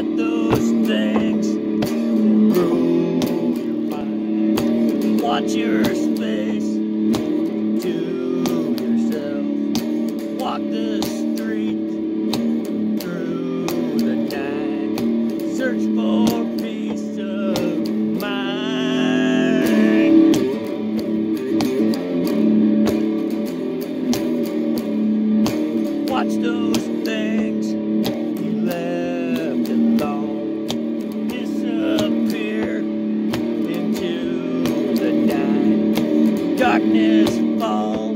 Forget those things. Mind. Watch your space. To yourself. Walk the street through the night. Search for peace of mind. Watch those things darkness falls.